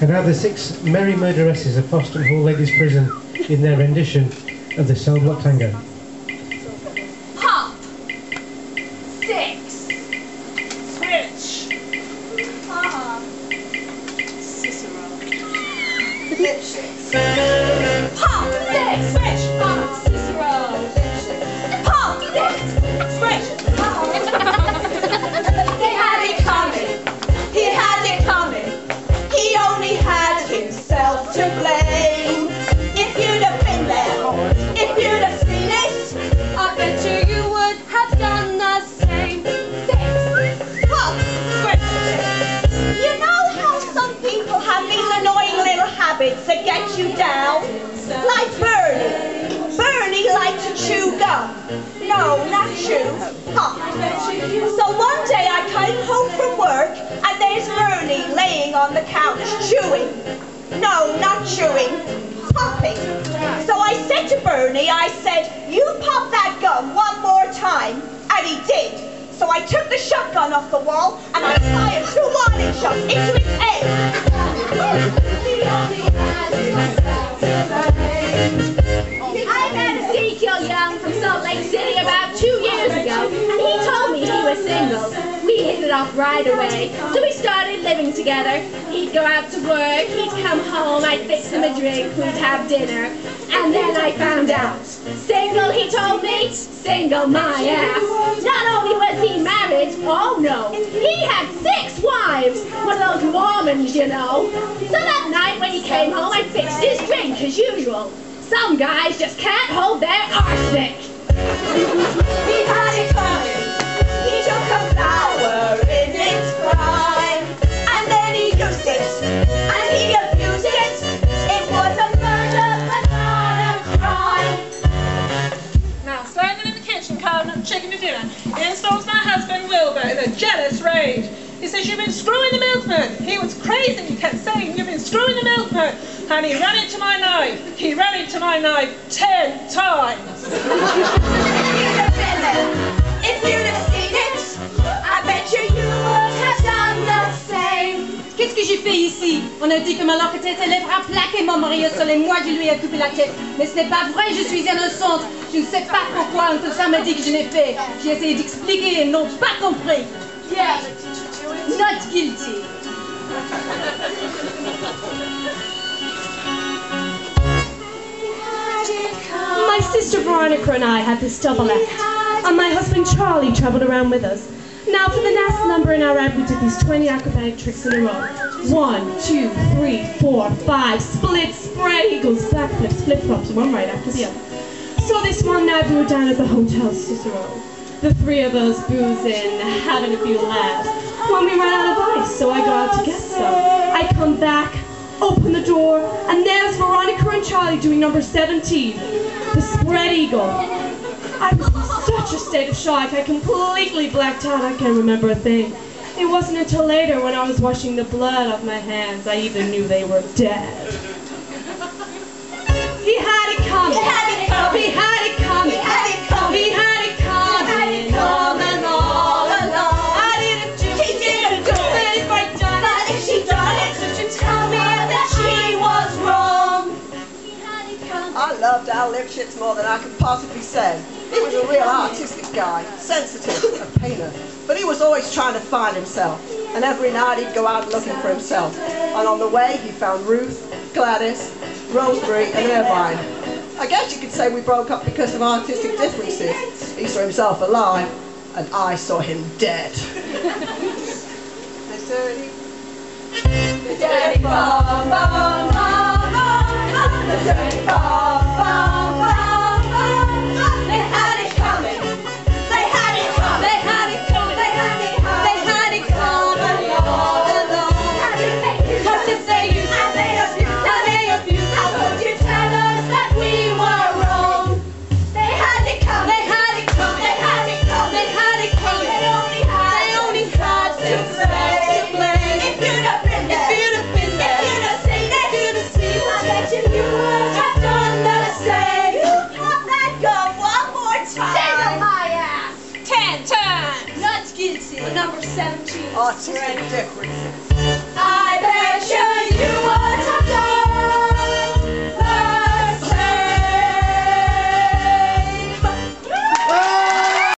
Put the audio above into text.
And now the six merry murderesses of Foston Hall Ladies Prison in their rendition of the Cell Block Tango. You down? Like Bernie. Bernie liked to chew gum. No, not chew. Pop. So one day I came home from work and there's Bernie laying on the couch chewing. No, not chewing. Popping. So I said to Bernie, I said, you pop that gum one more time. And he did. So I took the shotgun off the wall and I fired two warning shots into his head. I met Ezekiel Young from Salt Lake City about two years ago, and he told me he was single. We hit it off right away, so we started living together. He'd go out to work, he'd come home, I'd fix him a drink, we'd have dinner, and then I found out. Single, he told me, single my ass. Not only was he married, oh no, you know. So that night when he came home, I fixed his drink as usual. Some guys just can't hold their arsenic. He had it coming. He took a flower in its prime. And then he used it. And he abused it. It was a murder, but not a crime. Now, standing in the kitchen carving up chicken for dinner, in storms my husband Wilbur in a jealous rage. Says, you've been screwing the milkman. He was crazy. He kept saying, you've been screwing the milkman. And he ran into my knife. He ran into my knife ten times. On a dit que ma langue était les bras plaqués mon mari au sol et moi je lui ai coupé la tête. Mais ce n'est pas vrai, je suis innocente. Je ne sais pas pourquoi un ça m'a dit que je l'ai fait. J'ai essayé d'expliquer et n'ont pas compris. Yeah. Not guilty. My sister Veronica and I had this double act, and my husband Charlie traveled around with us. Now, for the last number in our act, we did these 20 acrobatic tricks in a row. One, two, three, four, five, split, spread eagles, backflips, flip-flops, one right after the other. So this one night we were down at the Hotel Cicero. The three of us boozing, having a few laughs, when we ran out of ice, so I go out to get some. I come back, open the door, and there's Veronica and Charlie doing number 17, the spread eagle. I was in such a state of shock, I completely blacked out, I can't remember a thing. It wasn't until later when I was washing the blood off my hands, I even knew they were dead. He had it coming. He had it coming. He had it coming. He had it coming. He had it coming. Had it coming all along. I didn't do She didn't do it. If I done But if she done it, would you tell me that she was wrong? I loved Al Lipschitz more than I could possibly say. He was a real artistic guy, sensitive, a painter. But he was always trying to find himself. And every night he'd go out looking for himself. And on the way he found Ruth, Gladys, Rosemary and Irving. I guess you could say we broke up because of artistic differences. He saw himself alive and I saw him dead. The dirty bomb, bomb, bomb, bomb. The dirty bomb, Dixie, the number 17. Artistic differences.